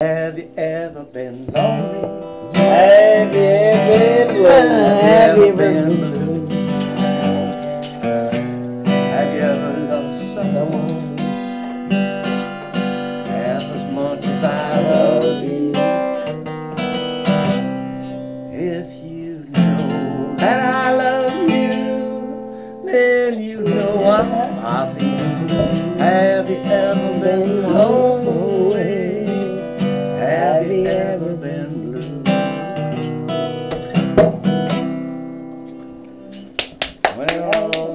Have you ever been lonely? Have you ever been blue? Have you ever been blue? Have you ever loved someone half as much as I love you? If you know that I love you, then you know I'm happy. Have you ever been lonely? have you ever been blue?